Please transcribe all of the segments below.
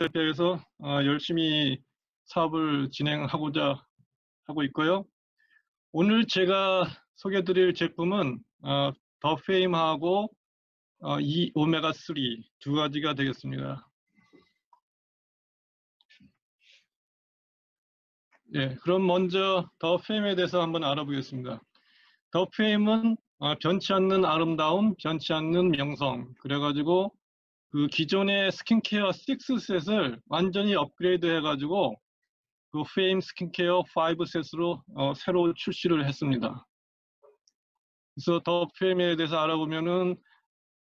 대표에서 어, 열심히 사업을 진행하고자 하고 있고요. 오늘 제가 소개드릴 제품은 어, 더 페임하고 어, 이 오메가 3 두 가지가 되겠습니다. 네, 그럼 먼저 더 페임에 대해서 한번 알아보겠습니다. 더 페임은 어, 변치 않는 아름다움, 변치 않는 명성. 그래가지고 그 기존의 스킨케어 6 set을 완전히 업그레이드 해가지고 그 Fame 스킨케어 5 set으로 어, 새로 출시를 했습니다. 그래서 The Fame에 대해서 알아보면은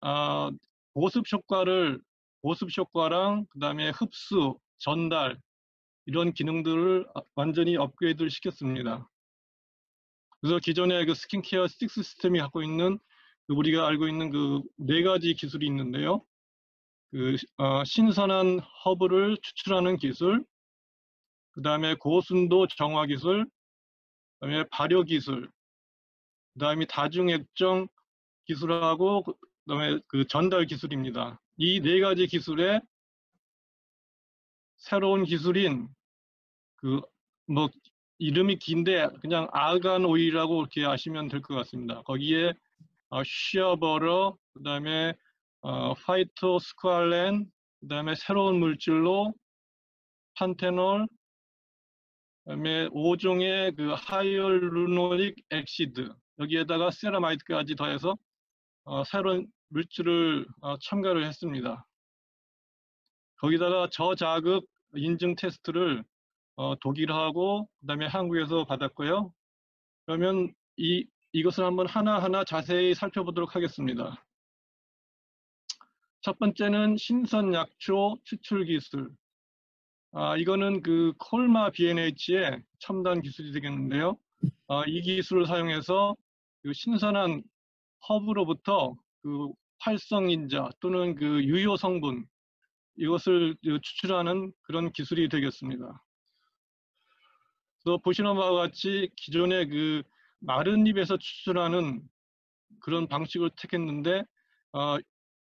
아, 보습 효과를 보습 효과랑 그 다음에 흡수, 전달 이런 기능들을 완전히 업그레이드를 시켰습니다. 그래서 기존의 그 스킨케어 6 시스템이 갖고 있는 그 우리가 알고 있는 그 네 가지 기술이 있는데요. 그 어, 신선한 허브를 추출하는 기술, 그 다음에 고순도 정화 기술, 그 다음에 발효 기술, 그 다음에 다중액정 기술하고 그 다음에 그 전달 기술입니다. 이 네 가지 기술에 새로운 기술인 그 뭐 이름이 긴데 그냥 아간 오일이라고 이렇게 아시면 될 것 같습니다. 거기에 어, shea butter, 그 다음에 어, phytosqualane, 그 다음에 새로운 물질로 판테놀, 그 다음에 5종의 그 hyaluronic acid, 여기에다가 ceramide까지 더해서 어, 새로운 물질을 어, 첨가를 했습니다. 거기다가 저자극 인증 테스트를 어, 독일하고 그다음에 한국에서 받았고요. 그러면 이 이것을 한번 하나하나 자세히 살펴보도록 하겠습니다. 첫 번째는 신선 약초 추출 기술. 아, 이거는 그 콜마 BNH의 첨단 기술이 되겠는데요. 아, 이 기술을 사용해서 그 신선한 허브로부터 그 활성인자 또는 그 유효 성분 이것을 추출하는 그런 기술이 되겠습니다. 또 보시는 바와 같이 기존의 그 마른 잎에서 추출하는 그런 방식을 택했는데 어,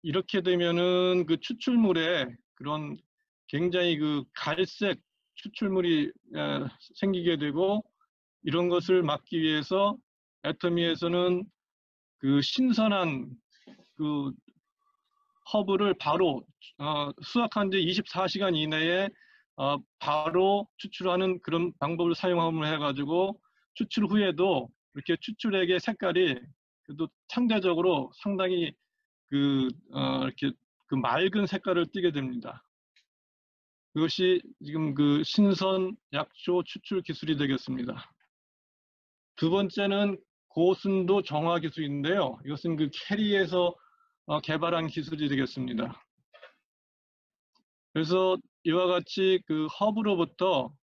이렇게 되면은 그 추출물에 그런 굉장히 그 갈색 추출물이 에, 생기게 되고 이런 것을 막기 위해서 애터미에서는 그 신선한 그 허브를 바로 어, 수확한 지 24시간 이내에 어, 바로 추출하는 그런 방법을 사용함을 해가지고 추출 후에도 이렇게 추출액의 색깔이 그래도 상대적으로 상당히 그 어, 이렇게 그 맑은 색깔을 띠게 됩니다. 그것이 지금 그 신선 약초 추출 기술이 되겠습니다. 두 번째는 고순도 정화 기술인데요. 이것은 그 캐리에서 어, 개발한 기술이 되겠습니다. 그래서 이와 같이 그 허브로부터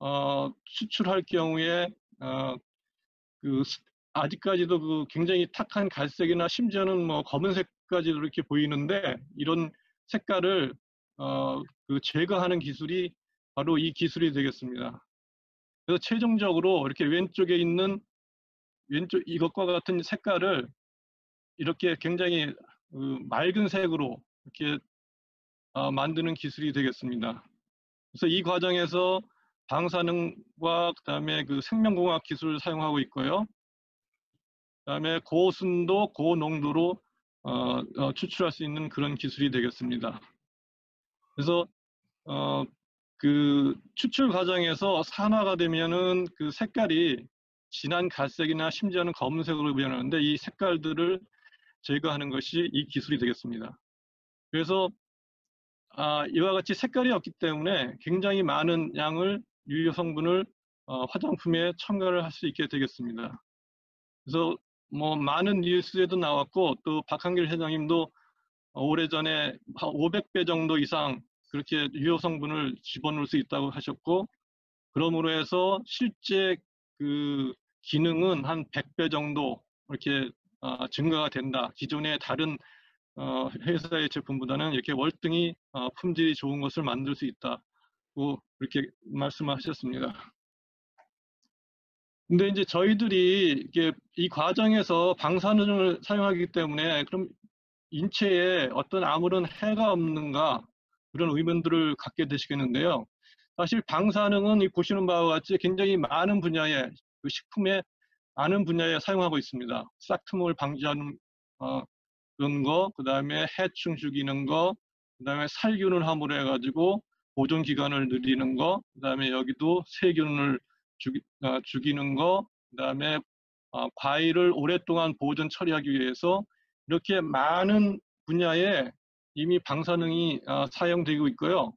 어, 추출할 경우에 어, 그 아직까지도 그 굉장히 탁한 갈색이나 심지어는 뭐 검은색까지도 이렇게 보이는데 이런 색깔을 어, 그 제거하는 기술이 바로 이 기술이 되겠습니다. 그래서 최종적으로 이렇게 왼쪽에 있는 왼쪽 이것과 같은 색깔을 이렇게 굉장히 그 맑은 색으로 이렇게 어, 만드는 기술이 되겠습니다. 그래서 이 과정에서 방사능과 그다음에 그 생명공학 기술을 사용하고 있고요. 그다음에 고순도 고농도로 어, 어, 추출할 수 있는 그런 기술이 되겠습니다. 그래서 어, 그 추출 과정에서 산화가 되면은 그 색깔이 진한 갈색이나 심지어는 검은색으로 변하는데 이 색깔들을 제거하는 것이 이 기술이 되겠습니다. 그래서 아, 이와 같이 색깔이 없기 때문에 굉장히 많은 양을 유효 성분을 어, 화장품에 첨가를 할 수 있게 되겠습니다. 그래서 뭐 많은 뉴스에도 나왔고 또 박한길 회장님도 오래전에 500배 정도 이상 그렇게 유효 성분을 집어넣을 수 있다고 하셨고 그러므로 해서 실제 그 기능은 한 100배 정도 이렇게 어, 증가가 된다. 기존의 다른 어, 회사의 제품보다는 이렇게 월등히 어, 품질이 좋은 것을 만들 수 있다고 이렇게 말씀하셨습니다. 근데 이제 저희들이 이게 이 과정에서 방사능을 사용하기 때문에 그럼 인체에 어떤 아무런 해가 없는가 그런 의문들을 갖게 되시겠는데요. 사실 방사능은 이 보시는 바와 같이 굉장히 많은 분야의 그 식품의 많은 분야에 사용하고 있습니다. 싹트물 방지하는 어, 그런 거, 그 다음에 해충 죽이는 거, 그 다음에 살균을 함으로 해가지고 보존 기간을 늘리는 거, 그 다음에 여기도 세균을 죽이, 어, 죽이는 거, 그 다음에 어, 과일을 오랫동안 보존 처리하기 위해서 이렇게 많은 분야에 이미 방사능이 어, 사용되고 있고요.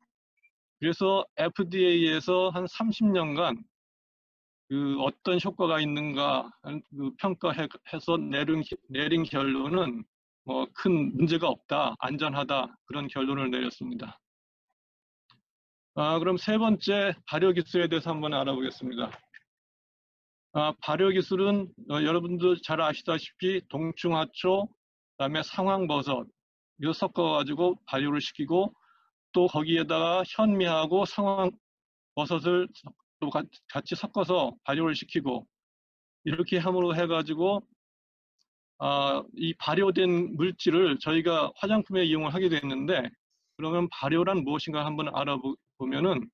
그래서 FDA에서 한 30년간 그 어떤 효과가 있는가 그 평가해서 내린, 내린 결론은 뭐 큰 문제가 없다, 안전하다 그런 결론을 내렸습니다. 아, 그럼 세 번째 발효 기술에 대해서 한번 알아보겠습니다. 아, 발효 기술은 어, 여러분도 잘 아시다시피 동충하초, 그다음에 상황버섯 이거 섞어가지고 발효를 시키고 또 거기에다가 현미하고 상황버섯을 또 같이 섞어서 발효를 시키고 이렇게 함으로 해가지고 어, 이 발효된 물질을 저희가 화장품에 이용을 하게 됐는데 그러면 발효란 무엇인가 한번 알아보 면은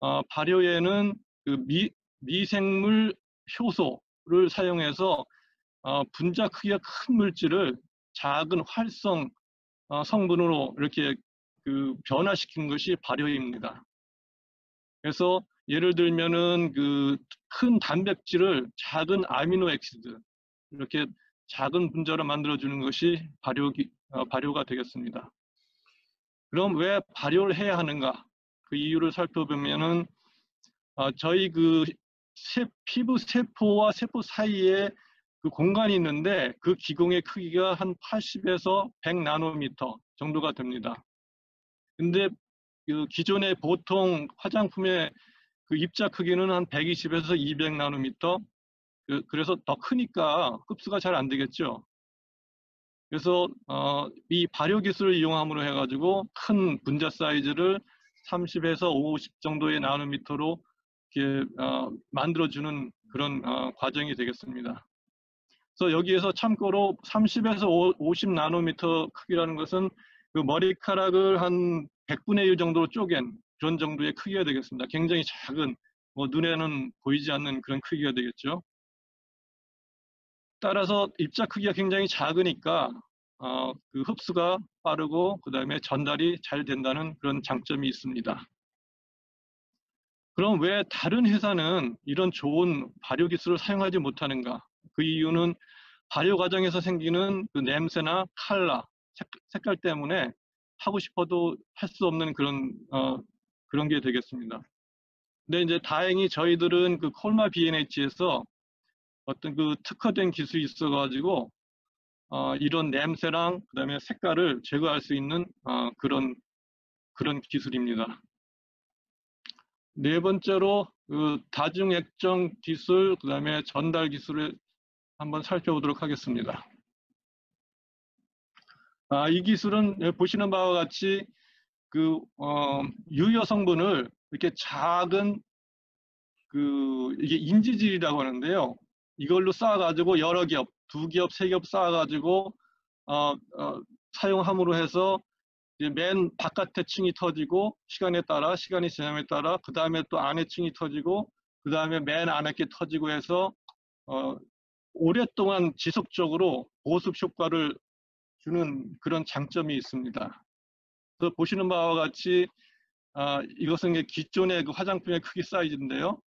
어, 발효에는 그 미, 미생물 효소를 사용해서 어, 분자 크기가 큰 물질을 작은 활성 어, 성분으로 이렇게 그 변화시킨 것이 발효입니다. 그래서 예를 들면은 그 큰 단백질을 작은 아미노 액시드 이렇게 작은 분자로 만들어주는 것이 발효 어, 발효가 되겠습니다. 그럼 왜 발효를 해야 하는가? 그 이유를 살펴보면은 어, 저희 그 세, 피부 세포와 세포 사이에 그 공간이 있는데 그 기공의 크기가 한 80에서 100 나노미터 정도가 됩니다. 근데 그 기존의 보통 화장품의 그 입자 크기는 한 120에서 200 나노미터. 그, 그래서 더 크니까 흡수가 잘 안 되겠죠. 그래서 어, 이 발효 기술을 이용함으로 해가지고 큰 분자 사이즈를 30에서 50 정도의 나노미터로 어, 만들어주는 그런 어, 과정이 되겠습니다. 그래서 여기에서 참고로 30에서 50 나노미터 크기라는 것은 그 머리카락을 한 100분의 1 정도로 쪼갠 그런 정도의 크기가 되겠습니다. 굉장히 작은 뭐 눈에는 보이지 않는 그런 크기가 되겠죠. 따라서 입자 크기가 굉장히 작으니까 어, 그 흡수가 빠르고 그 다음에 전달이 잘 된다는 그런 장점이 있습니다. 그럼 왜 다른 회사는 이런 좋은 발효 기술을 사용하지 못하는가? 그 이유는 발효 과정에서 생기는 그 냄새나 칼라, 색깔 때문에 하고 싶어도 할 수 없는 그런 어, 그런 게 되겠습니다. 근데 이제 다행히 저희들은 그 콜마 B&H에서 어떤 그 특화된 기술이 있어가지고 어, 이런 냄새랑 그다음에 색깔을 제거할 수 있는 어, 그런 그런 기술입니다. 네 번째로 그 다중액정 기술 그다음에 전달 기술을 한번 살펴보도록 하겠습니다. 아, 이 기술은 보시는 바와 같이 그 어, 유효 성분을 이렇게 작은 그 이게 인지질이라고 하는데요. 이걸로 쌓아가지고 여러 겹, 두 겹, 세겹 쌓아가지고 어, 어, 사용함으로 해서 맨 바깥에 층이 터지고 시간에 따라 시간이 지남에 따라 그 다음에 또 안에 층이 터지고 그 다음에 맨 안에 게 터지고 해서 어, 오랫동안 지속적으로 보습 효과를 주는 그런 장점이 있습니다. 그래서 보시는 바와 같이 아, 이것은 기존의 그 화장품의 크기 사이즈인데요.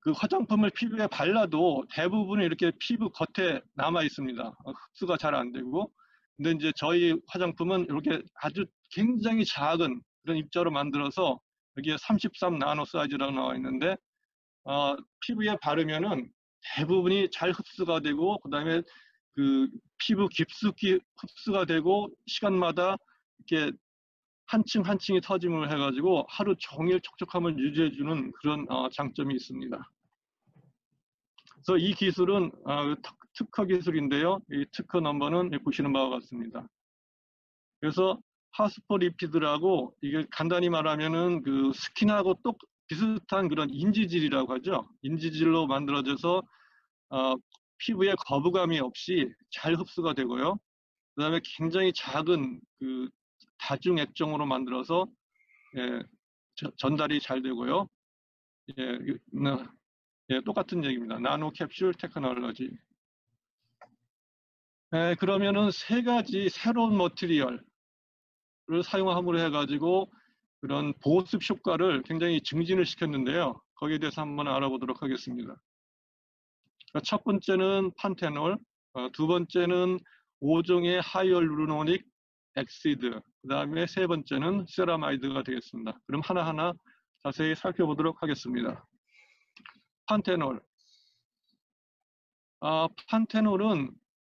그 화장품을 피부에 발라도 대부분 이렇게 피부 겉에 남아 있습니다. 어, 흡수가 잘 안 되고. 근데 이제 저희 화장품은 이렇게 아주 굉장히 작은 그런 입자로 만들어서 여기에 33 나노 사이즈라고 나와 있는데 어, 피부에 바르면은 대부분이 잘 흡수가 되고 그다음에 그 피부 깊숙이 흡수가 되고 시간마다 이렇게 한층 한 층이 터짐을 해가지고 하루 종일 촉촉함을 유지해주는 그런 어, 장점이 있습니다. 그래서 이 기술은 어, 특허 기술인데요. 이 특허 넘버는 보시는 바와 같습니다. 그래서 하스포리피드라고 이게 간단히 말하면은 그 스킨하고 똑 비슷한 그런 인지질이라고 하죠. 인지질로 만들어져서 어, 피부에 거부감이 없이 잘 흡수가 되고요. 그 다음에 굉장히 작은 그 다중액정으로 만들어서 예, 전달이 잘 되고요. 예, 예, 똑같은 얘기입니다. 나노 캡슐 테크놀로지. 예, 그러면은 세 가지 새로운 머티리얼을 사용함으로 해가지고 그런 보습 효과를 굉장히 증진을 시켰는데요. 거기에 대해서 한번 알아보도록 하겠습니다. 첫 번째는 판테놀, 어, 두 번째는 5종의 hyaluronic acid, 그 다음에 세 번째는 ceramide가 되겠습니다. 그럼 하나하나 자세히 살펴보도록 하겠습니다. 판테놀. 아, panthenol은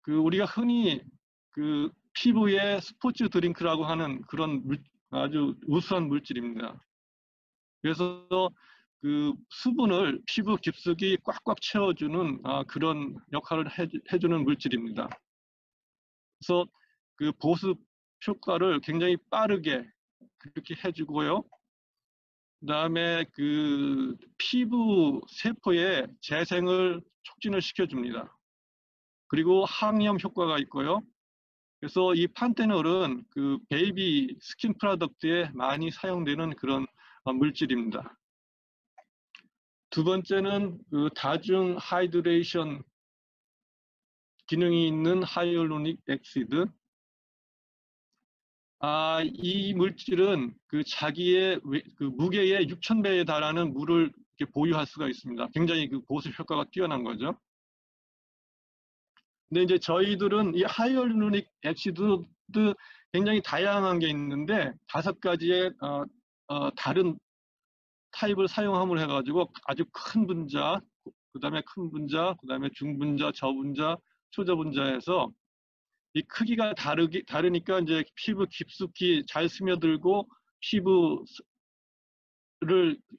그 우리가 흔히 그 피부에 스포츠 드링크라고 하는 그런 물, 아주 우수한 물질입니다. 그래서 그 수분을 피부 깊숙이 꽉꽉 채워주는 아, 그런 역할을 해, 해주는 물질입니다. 그래서 그 보습 효과를 굉장히 빠르게 그렇게 해주고요. 그 다음에 그 피부 세포의 재생을 촉진을 시켜줍니다. 그리고 항염 효과가 있고요. 그래서 이 panthenol은 그 baby skin product에 많이 사용되는 그런 어, 물질입니다. 두 번째는 그 다중 hydration 기능이 있는 hyaluronic acid. 아, 이 물질은 그 자기의 그 무게의 6,000배에 달하는 물을 보유할 수가 있습니다. 굉장히 그 보습 효과가 뛰어난 거죠. 근데 이제 저희들은 이 hyaluronic acid도 굉장히 다양한 게 있는데 다섯 가지의 어, 어, 다른 타입을 사용함을 해가지고 아주 큰 분자, 그 다음에 큰 분자, 그 다음에 중분자, 저분자, 초저분자에서 이 크기가 다르기, 다르니까 이제 피부 깊숙이 잘 스며들고 피부를,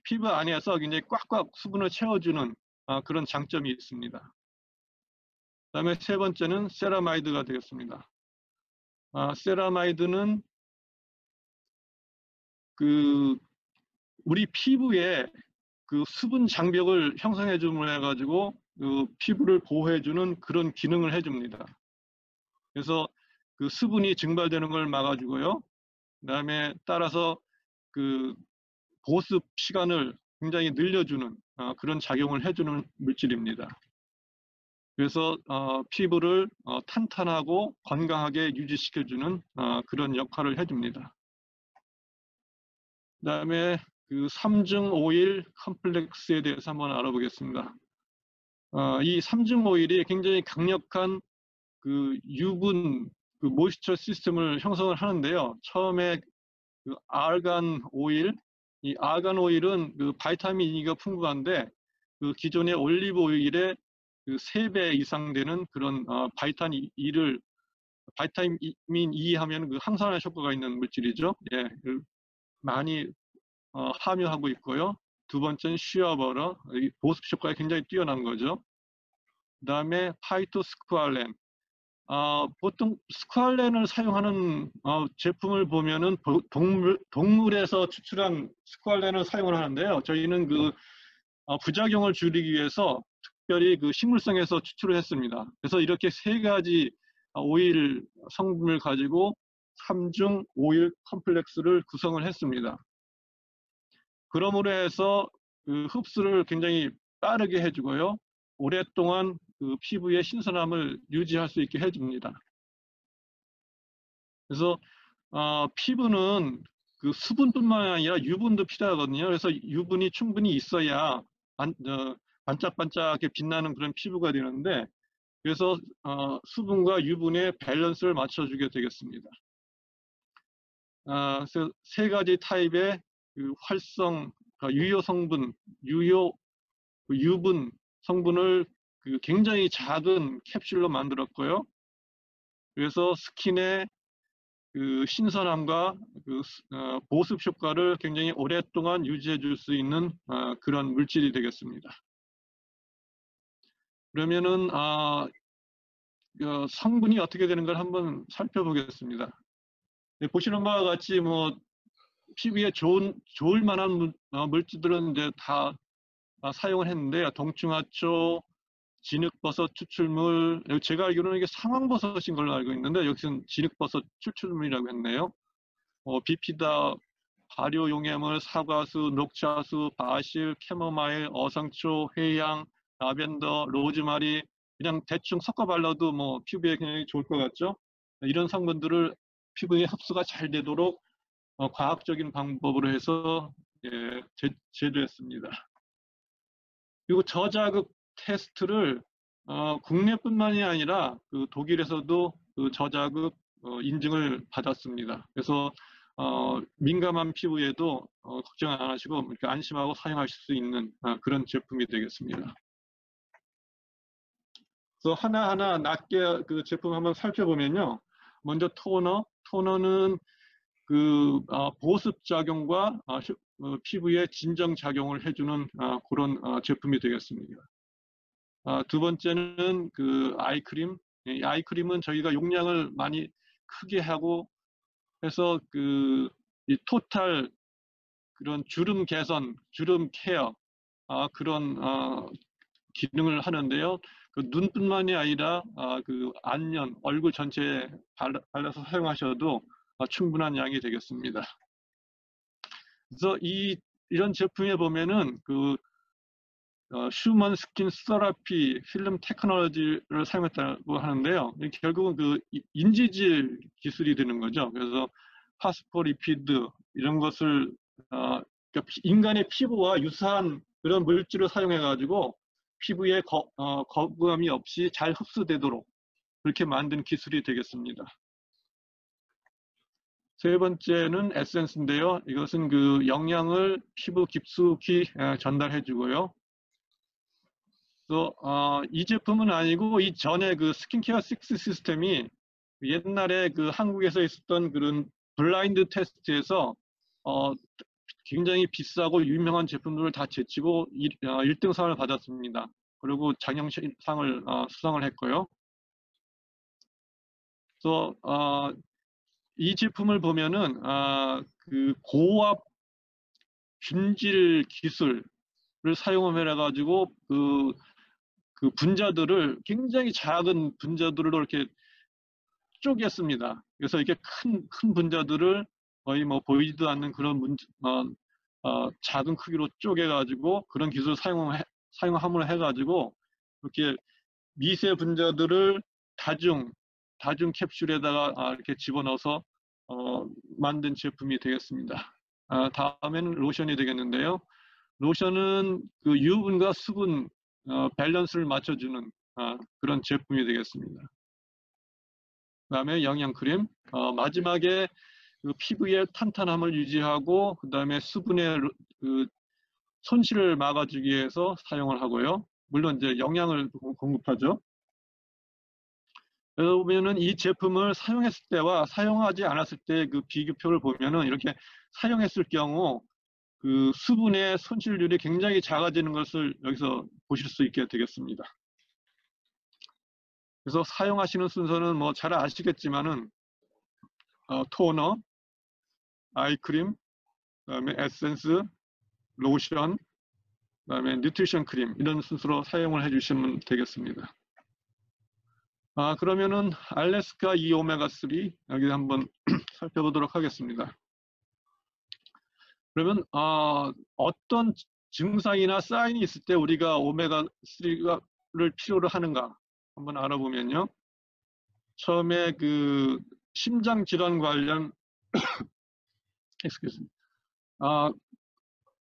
피부 안에서 굉장히 꽉꽉 수분을 채워주는 아, 그런 장점이 있습니다. 그 다음에 세 번째는 세라마이드가 되겠습니다. 아, 세라마이드는 그 우리 피부에 그 수분 장벽을 형성해 줌을 해가지고 그 피부를 보호해주는 그런 기능을 해줍니다. 그래서 그 수분이 증발되는 걸 막아주고요. 그 다음에 따라서 그 보습 시간을 굉장히 늘려주는 어, 그런 작용을 해주는 물질입니다. 그래서 어, 피부를 어, 탄탄하고 건강하게 유지시켜주는 어, 그런 역할을 해줍니다. 그 다음에 그 3중 오일 컴플렉스에 대해서 한번 알아보겠습니다. 어, 이 3중 오일이 굉장히 강력한 그 유분 그 모이스처 시스템을 형성을 하는데요. 처음에 그 아간 오일, 이 아간 오일은 그 바이타민 E가 풍부한데 그 기존의 올리브 오일의 그 3배 이상 되는 그런 어, vitamin E를 vitamin E 하면 그 항산화 효과가 있는 물질이죠. 예, 그 많이 어, 함유하고 있고요. 두 번째는 shea butter, 보습 효과가 굉장히 뛰어난 거죠. 그 다음에 phytosqualane. 어, 보통 스쿠알렌을 사용하는 어, 제품을 보면은 동물, 동물에서 추출한 스쿠알렌을 사용을 하는데요. 저희는 그 어, 부작용을 줄이기 위해서 특별히 그 식물성에서 추출을 했습니다. 그래서 이렇게 세 가지 오일 성분을 가지고 3중 오일 컴플렉스를 구성을 했습니다. 그러므로 해서 그 흡수를 굉장히 빠르게 해주고요. 오랫동안 그 피부의 신선함을 유지할 수 있게 해줍니다. 그래서 어, 피부는 그 수분뿐만 아니라 유분도 필요하거든요. 그래서 유분이 충분히 있어야 안, 어, 반짝반짝하게 빛나는 그런 피부가 되는데 그래서 어, 수분과 유분의 밸런스를 맞춰주게 되겠습니다. 아, 그래서 세 가지 타입의 그 활성 그러니까 유효 성분, 유효 그 유분 성분을 그 굉장히 작은 캡슐로 만들었고요. 그래서 스킨의 그 신선함과 그 어, 보습 효과를 굉장히 오랫동안 유지해 줄 수 있는 어, 그런 물질이 되겠습니다. 그러면은 아, 어, 성분이 어떻게 되는 걸 한번 살펴보겠습니다. 네, 보시는 바와 같이 뭐 피부에 좋은 좋을 만한 물, 어, 물질들은 이제 다 아, 사용을 했는데요. 동충하초, 진흙버섯 추출물, 제가 알기로는 이게 상황버섯인 걸로 알고 있는데 여기서는 진흙버섯 추출물이라고 했네요. 어, bifida, 발효 용해물, 사과수, 녹차수, basil, 캐모마일, 어성초, 회향, 라벤더, 로즈마리 그냥 대충 섞어 발라도 뭐 피부에 굉장히 좋을 것 같죠? 이런 성분들을 피부에 흡수가 잘 되도록 어, 과학적인 방법으로 해서 예, 제, 제조했습니다. 그리고 저자극 테스트를 어, 국내뿐만이 아니라 그 독일에서도 그 저자극 어, 인증을 받았습니다. 그래서 어, 민감한 피부에도 어, 걱정 안 하시고 이렇게 안심하고 사용하실 수 있는 아, 그런 제품이 되겠습니다. 그래서 하나하나 낮게 그 제품 한번 살펴보면요. 먼저 토너, 토너는 그 어, 보습 작용과 어, 어, 피부에 진정 작용을 해주는 아, 그런 어, 제품이 되겠습니다. 아, 두 번째는 그 아이크림. 이 아이크림은 저희가 용량을 많이 크게 하고 해서 그이 토탈 그런 주름 개선, 주름 케어 아, 그런 어, 기능을 하는데요. 그 눈뿐만이 아니라 아, 그 안면, 얼굴 전체에 발라, 발라서 사용하셔도 아, 충분한 양이 되겠습니다. 그래서 이 이런 제품에 보면은 그 어, human skin therapy film technology를 사용했다고 하는데요. 결국은 그 인지질 기술이 되는 거죠. 그래서 phospholipid 이런 것을 어, 그러니까 인간의 피부와 유사한 그런 물질을 사용해 가지고 피부에 거, 어, 거부감이 없이 잘 흡수되도록 그렇게 만든 기술이 되겠습니다. 세 번째는 에센스인데요. 이것은 그 영양을 피부 깊숙이 전달해 주고요. 그래서 어, 이 제품은 아니고 이 전에 그 스킨케어 6 시스템이 옛날에 그 한국에서 있었던 그런 블라인드 테스트에서 어, 굉장히 비싸고 유명한 제품들을 다 제치고 1, 어, 1등 상을 받았습니다. 그리고 장영상을 어, 수상을 했고요. 그래서 어, 이 제품을 보면은 아, 그 고압 균질 기술을 사용을 해가지고 그, 그 분자들을 굉장히 작은 분자들을 이렇게 쪼갰습니다. 그래서 이게 큰, 큰 분자들을 거의 뭐 보이지도 않는 그런 문, 어, 어, 작은 크기로 쪼개가지고 그런 기술을 사용해, 사용함을 해가지고 이렇게 미세 분자들을 다중, 다중 캡슐에다가 아, 이렇게 집어넣어서 어, 만든 제품이 되겠습니다. 아, 다음에는 로션이 되겠는데요. 로션은 그 유분과 수분 어, 밸런스를 맞춰주는 아, 그런 제품이 되겠습니다. 그 다음에 영양크림, 어, 마지막에 그 피부의 탄탄함을 유지하고 그 다음에 수분의 그 손실을 막아주기 위해서 사용을 하고요. 물론 이제 영양을 공급하죠. 그래서 보면은 이 제품을 사용했을 때와 사용하지 않았을 때 그 비교표를 보면은 이렇게 사용했을 경우 그 수분의 손실률이 굉장히 작아지는 것을 여기서 보실 수 있게 되겠습니다. 그래서 사용하시는 순서는 뭐 잘 아시겠지만은 어, 토너, eye cream, 그다음에 에센스, 로션, 그다음에 nutrition cream 이런 순서로 사용을 해주시면 되겠습니다. 아 그러면은 알래스카 이 오메가 3 여기 한번 살펴보도록 하겠습니다. 그러면 어, 어떤 증상이나 사인이 있을 때 우리가 오메가 3를 필요로 하는가 한번 알아보면요. 처음에 그 심장 질환 관련 excuse me. 아,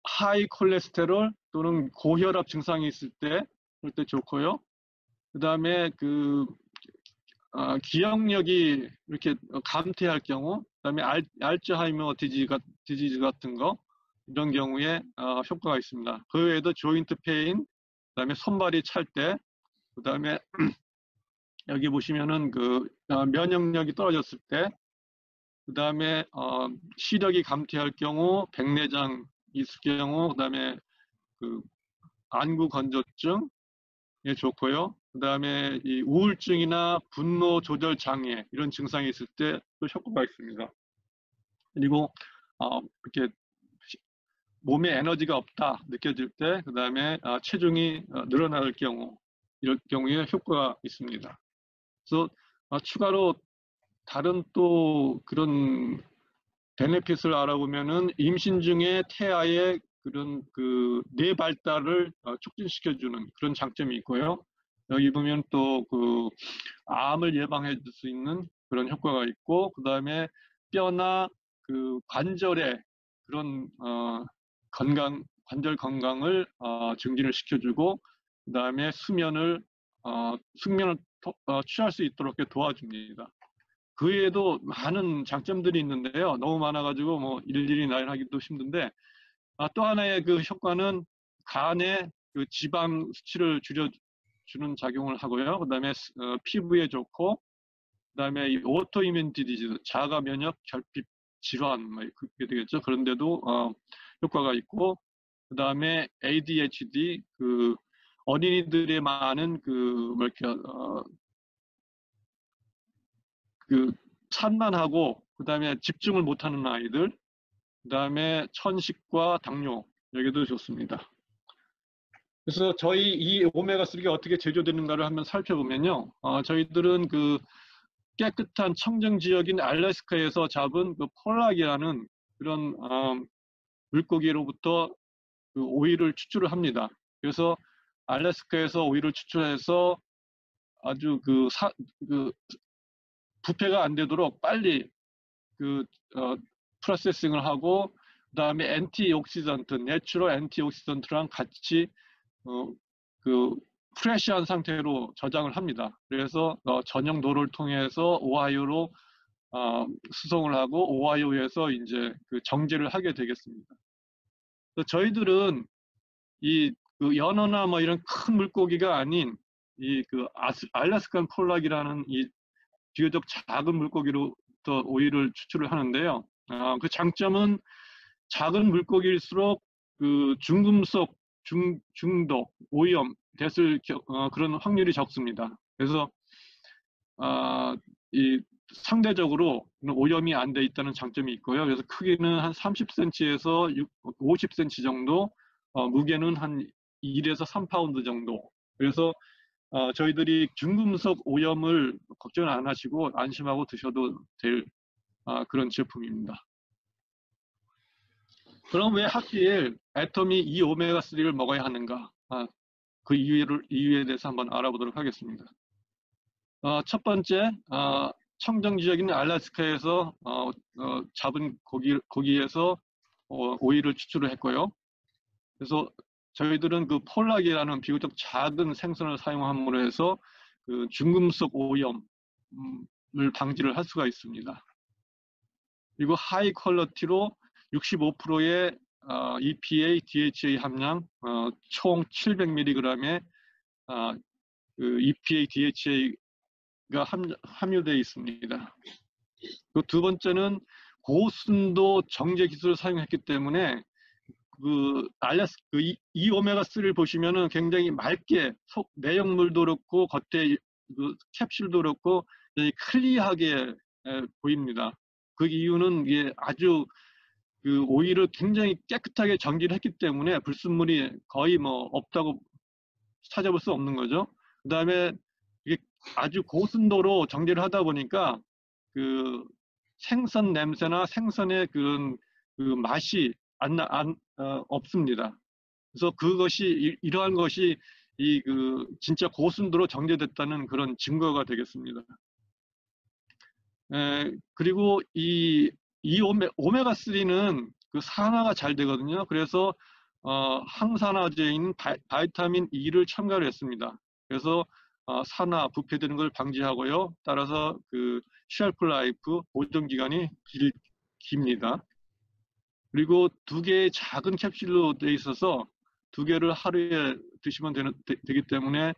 high cholesterol 또는 고혈압 증상이 있을 때 그럴 때 좋고요. 그 다음에 그 어, 기억력이 이렇게 감퇴할 경우, 그 다음에 알, 알츠하이머 디지가, disease 같은 거 이런 경우에 어, 효과가 있습니다. 그 외에도 joint pain, 그 다음에 손발이 찰 때, 그 다음에 여기 보시면은 그 어, 면역력이 떨어졌을 때, 그 다음에 어, 시력이 감퇴할 경우, 백내장 있을 경우, 그 다음에 그 안구 건조증, 예, 좋고요. 그 다음에 이 우울증이나 분노 조절 장애 이런 증상이 있을 때 또 효과가 있습니다. 그리고 어, 이렇게 몸에 에너지가 없다 느껴질 때, 그 다음에 어, 체중이 어, 늘어날 경우 이럴 경우에 효과가 있습니다. 그래서 어, 추가로 다른 또 그런 베네핏을 알아보면은 임신 중에 태아의 그런 그 뇌 발달을 어, 촉진시켜주는 그런 장점이 있고요. 여기 보면 또 그 암을 예방해 줄 수 있는 그런 효과가 있고 그 다음에 뼈나 그 관절에 그런 어, 건강 관절 건강을 어, 증진을 시켜주고 그 다음에 수면을 어, 숙면을 도, 어, 취할 수 있도록 도와줍니다. 그 외에도 많은 장점들이 있는데요. 너무 많아가지고 뭐 일일이 나열하기도 힘든데 아, 또 하나의 그 효과는 간의 그 지방 수치를 줄여 주는 작용을 하고요. 그 다음에 어, 피부에 좋고 그 다음에 이 오토이뮨 디디즈 자가 면역 결핍 질환 뭐 그게 되겠죠. 그런데도 어, 효과가 있고 그 다음에 ADHD 그 어린이들의 많은 그 뭐랄까 어, 그 산만하고 그 다음에 집중을 못하는 아이들 그 다음에 천식과 당뇨 여기도 좋습니다. 그래서 저희 이 오메가3가 어떻게 제조되는가를 한번 살펴보면요. 어, 저희들은 그 깨끗한 청정 지역인 알래스카에서 잡은 그 pollock이라는 그런 어, 물고기로부터 그 오일을 추출을 합니다. 그래서 알래스카에서 오일을 추출해서 아주 그, 사, 그 부패가 안 되도록 빨리 그 어, processing을 하고 그 다음에 antioxidant, natural antioxidant랑 같이 어, 그 프레시한 상태로 저장을 합니다. 그래서 어, 전용 도를 통해서 오하이오로 어, 수송을 하고 오하이오에서 이제 그 정제를 하게 되겠습니다. 저희들은 이 그 연어나 뭐 이런 큰 물고기가 아닌 이 그 알래스칸 폴락이라는 이 비교적 작은 물고기로부터 오일을 추출을 하는데요. 아, 그 장점은 작은 물고기일수록 그 중금속 중, 중독, 오염, 됐을 어, 그런 확률이 적습니다. 그래서 아, 이 상대적으로 오염이 안 돼 있다는 장점이 있고요. 그래서 크기는 한 30cm에서 50cm 정도, 어, 무게는 한 1에서 3파운드 정도. 그래서 어, 저희들이 중금속 오염을 걱정 안 하시고 안심하고 드셔도 될 아, 그런 제품입니다. 그럼 왜 하필 애톰이 이 오메가 3를 먹어야 하는가? 아, 그 이유를, 이유에 대해서 한번 알아보도록 하겠습니다. 어, 첫 번째, 어, 청정 지역인 알래스카에서 어, 어, 잡은 고기, 고기에서 어, 오일을 추출을 했고요. 그래서 저희들은 그 폴락이라는 비교적 작은 생선을 사용함으로 해서 그 중금속 오염을 방지를 할 수가 있습니다. 그리고 하이 퀄러티로 65%의 어, EPA, DHA 함량 어, 총 700mg의 어, 그 EPA, DHA가 함, 함유되어 있습니다. 그두 번째는 고순도 정제 기술을 사용했기 때문에 그 알라스 그 이, 이 오메가 3를 보시면은 굉장히 맑게 속 내용물도 그렇고 겉에 그 캡슐도 그렇고 클리하게 에, 보입니다. 그 이유는 이게 아주 그 오일을 굉장히 깨끗하게 정지를 했기 때문에 불순물이 거의 뭐 없다고 찾아볼 수 없는 거죠. 그 다음에 이게 아주 고순도로 정제를 하다 보니까 그 생선 냄새나 생선의 그런 그 맛이 안, 안 어, 없습니다. 그래서 그것이 이, 러한 것이 이 그 진짜 고순도로 정제됐다는 그런 증거가 되겠습니다. 에, 그리고 이, 이 오메, 오메가3는 그 산화가 잘 되거든요. 그래서 어, 항산화제인 vi, vitamin E를 첨가를 했습니다. 그래서 어, 산화, 부패되는 걸 방지하고요. 따라서 그 shelf life 보존 기간이 길, 깁니다. 그리고 두 개의 작은 캡슐로 되어 있어서 두 개를 하루에 드시면 되는, 되, 기 때문에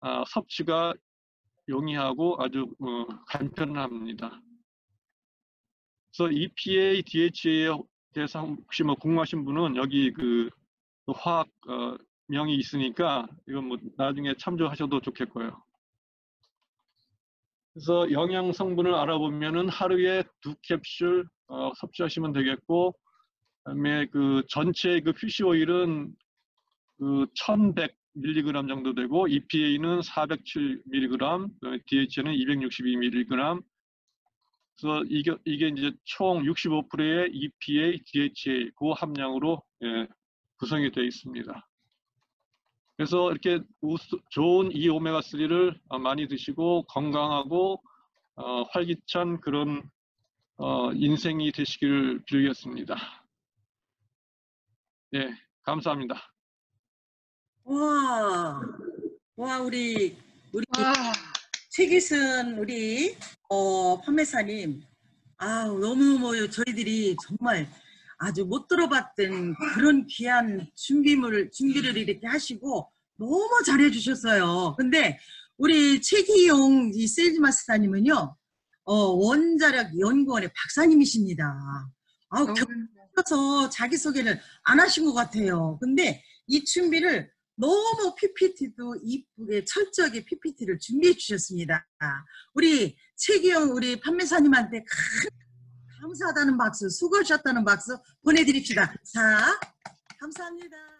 아, 섭취가 용이하고 아주 어, 간편합니다. 그래서 EPA, DHA에 대해서 혹시 뭐 궁금하신 분은 여기 그 화학 어, 명이 있으니까 이건 뭐 나중에 참조하셔도 좋겠고요. 그래서 영양 성분을 알아보면은 하루에 두 캡슐 어, 섭취하시면 되겠고 그다음에 그 전체 그 피쉬 오일은 그 1100mg 정도 되고 EPA는 407mg, DHA는 262mg, 그래서 이게, 이게 이제 총 65%의 EPA, DHA 그 함량으로 예, 구성이 되어 있습니다. 그래서 이렇게 우수- 좋은 이 오메가 3를 많이 드시고 건강하고 어, 활기찬 그런 어, 인생이 되시기를 빌겠습니다. 예, 감사합니다. 와, 와 우리 우리 와, 최기순 우리 어, 판매사님, 아 너무너무 저희들이 정말 아주 못 들어봤던 그런 귀한 준비물을 준비를 이렇게 하시고 너무 잘해 주셨어요. 근데 우리 최기용 이 세일즈 마스터님은요, 어, 원자력 연구원의 박사님이십니다. 아우 너무 겹쳐서 자기 소개를 안 하신 것 같아요. 근데 이 준비를 너무 PPT도 이쁘게 철저하게 PPT를 준비해 주셨습니다. 우리 최기영 우리 판매사님한테 큰 감사하다는 박수, 수고하셨다는 박수 보내드립시다. 자, 감사합니다.